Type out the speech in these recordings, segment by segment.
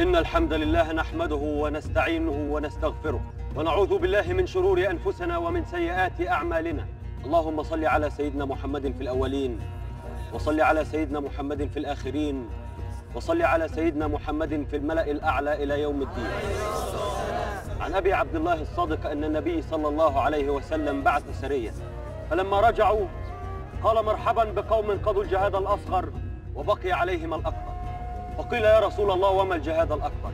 إن الحمد لله نحمده ونستعينه ونستغفره ونعوذ بالله من شرور أنفسنا ومن سيئات أعمالنا. اللهم صل على سيدنا محمد في الأولين وصل على سيدنا محمد في الآخرين وصل على سيدنا محمد في الملأ الأعلى إلى يوم الدين. عن أبي عبد الله الصادق أن النبي صلى الله عليه وسلم بعث سرية فلما رجعوا قال مرحبا بقوم قضوا الجهاد الأصغر وبقي عليهم الأكبر فقيل يا رسول الله وما الجهاد الأكبر؟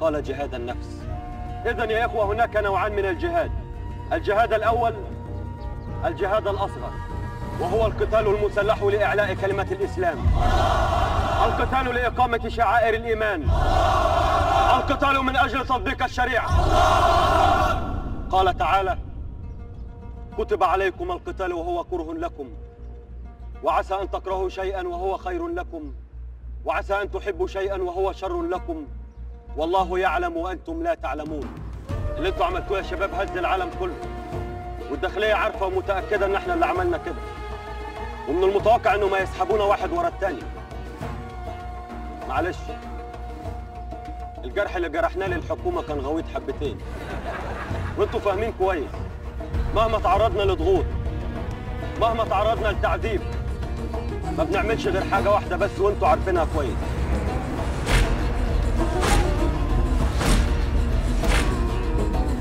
قال جهاد النفس. إذن يا إخوة هناك نوعان من الجهاد. الجهاد الأول الجهاد الأصغر وهو القتال المسلح لإعلاء كلمة الإسلام. القتال لإقامة شعائر الإيمان. القتال من أجل تطبيق الشريعة. قال تعالى كتب عليكم القتال وهو كره لكم وعسى أن تكرهوا شيئا وهو خير لكم. وعسى أن تحبوا شيئا وهو شر لكم. والله يعلم وأنتم لا تعلمون. اللي أنتوا عملتوه يا شباب هز العالم كله. والداخلية عارفة ومتأكدة إن إحنا اللي عملنا كده. ومن المتوقع إنه ما يسحبونا واحد ورا التاني. معلش. الجرح اللي جرحناه للحكومة كان غويط حبتين. وأنتوا فاهمين كويس. مهما تعرضنا لضغوط مهما تعرضنا لتعذيب ما بنعملش غير حاجة واحدة بس وانتوا عارفينها كويس.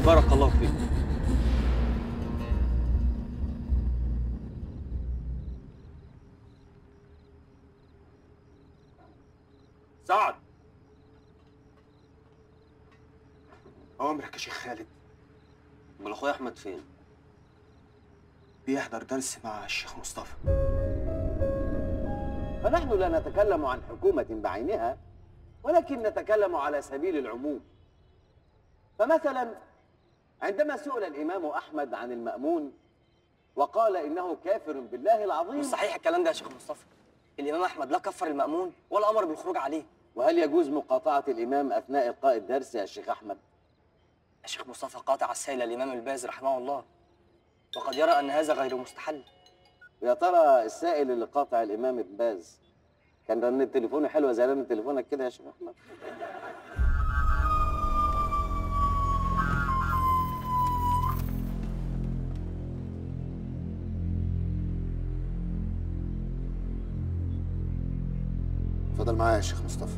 بارك الله فيك. سعد. أوامرك يا شيخ خالد. أمال أخويا أحمد فين؟ بيحضر درس مع الشيخ مصطفى. فنحن لا نتكلم عن حكومة بعينها ولكن نتكلم على سبيل العموم. فمثلا عندما سئل الإمام أحمد عن المأمون وقال إنه كافر بالله العظيم صحيح الكلام ده يا شيخ مصطفى. الإمام أحمد لا كفر المأمون ولا أمر بالخروج عليه. وهل يجوز مقاطعة الإمام أثناء إلقاء الدرس يا شيخ أحمد؟ يا شيخ مصطفى قاطع السائل الإمام الباز رحمه الله. وقد يرى أن هذا غير مستحل. يا ترى السائل اللي قاطع الإمام ابن باز كان رنة تليفونه حلوة زي رنة تليفونك كده يا شيخ أحمد؟ اتفضل معايا يا شيخ مصطفى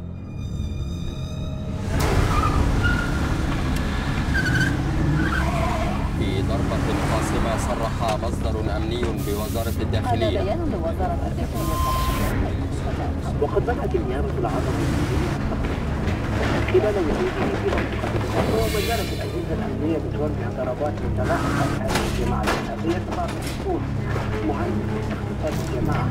ضربة قاسمة صرح مصدر أمني بوزارة هذا الداخلية بيان لوزارة الداخلية. وقد بدأت النيابة العربية خلال وجوده في منطقة ووزارة الأجهزة الأمنية بتوجه ضربات متلاحقة لهذه الجماعة الإرهابية تبع السكون معالجة اختفاء الجماعة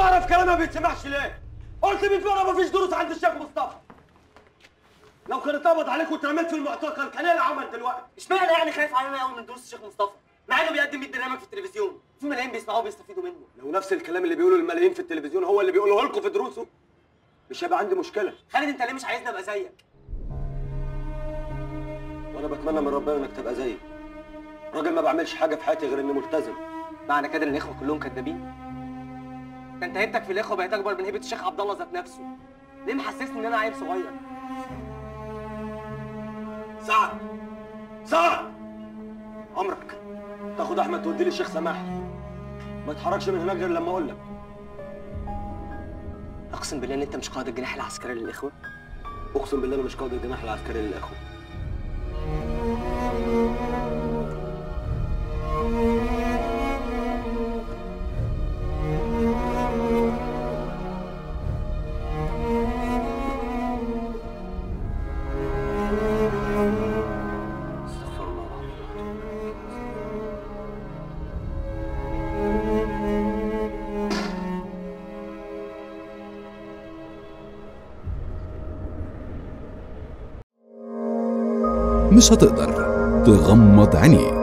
اتهامات عايز اعرف كلام ما بيتسمعش ليه؟ قلت من مرة مفيش دروس عند الشيخ مصطفى. لو كان اتقبض عليك واترميت في المعتقل كان إيه العمل دلوقتي؟ اشمعنى يعني خايف علينا قوي من دروس الشيخ مصطفى؟ مع إنه بيقدم 100 برنامج في التلفزيون. في ملايين بيسمعوه وبيستفيدوا منه. لو نفس الكلام اللي بيقوله الملايين في التلفزيون هو اللي بيقوله لكم في دروسه مش هيبقى عندي مشكلة. خالد أنت ليه مش عايزني أبقى زيك؟ وأنا بتمنى من ربنا إنك تبقى زيي. راجل ما بعملش حاجة في حياتي غير إني ملتزم. معنى كده إن الإخوة كلهم كدابين؟ ده انت هيبتك في الاخوه بقت اكبر من هيبة الشيخ عبد الله ذات نفسه. ليه محسسني ان أنا عيل صغير؟ سعد! سعد! امرك تاخد احمد توديه للشيخ سماح. ما تتحركش من هناك غير لما أقول لك. اقسم بالله ان انت مش قائد الجناح العسكري للإخوة. اقسم بالله أنا مش قائد الجناح العسكري للإخوة. مش هتقدر. تغمض عينيك.